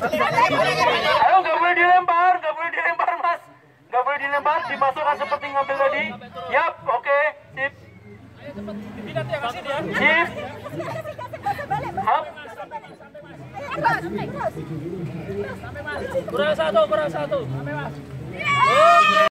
Ayo nggak boleh dilempar, nggak boleh dilempar mas, nggak boleh dilempar, dimasukkan seperti ngambil tadi. Yap, oke, sip. Sip. Hap. Kurang satu, kurang satu.